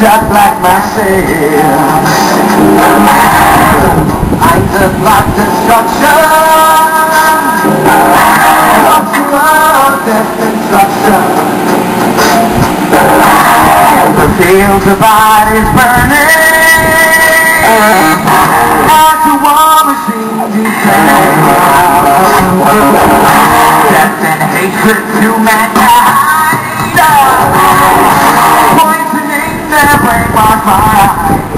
just like myself. I'm just like destruction. Destruction. The fields of bodies burning. As the war machine descends. Death and hatred to mankind. Their brainwashed minds.